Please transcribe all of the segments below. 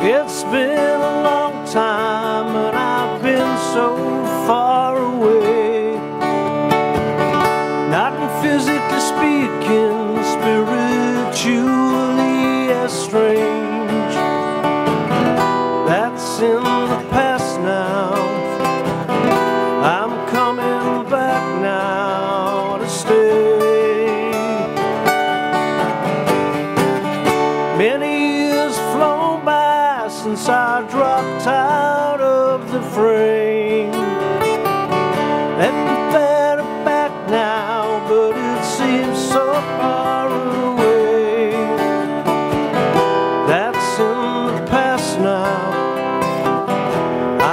It's been a long time and I've been so far away. Not in physically speaking, spiritually estranged. That's in the past now. I'm coming back now to stay. Many so far away. That's in the past now.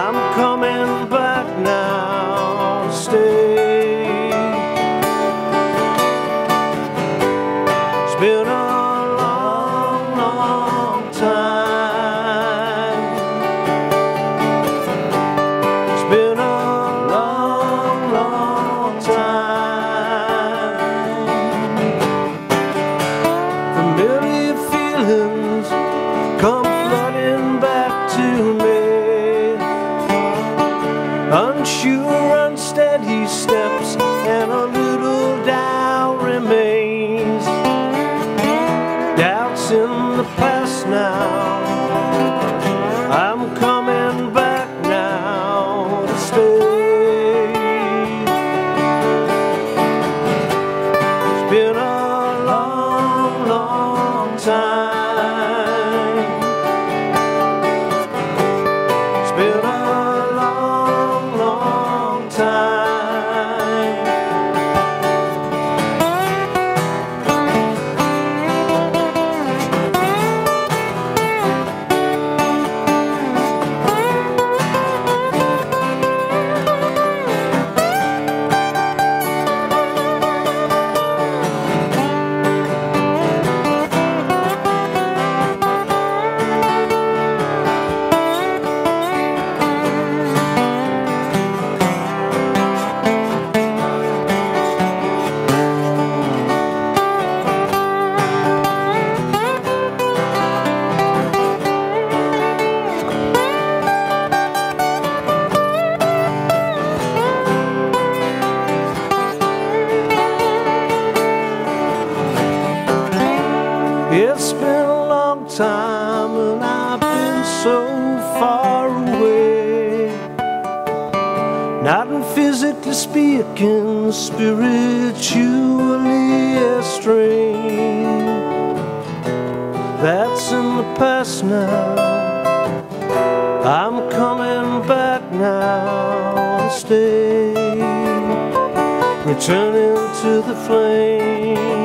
I'm coming back now to stay. It's been Unsure, unsteady steps, and a little doubt remains. Doubts in the past now. Time and I've been so far away. Not in physically speaking, spiritually estranged. That's in the past now. I'm coming back now to stay. Returning to the flame.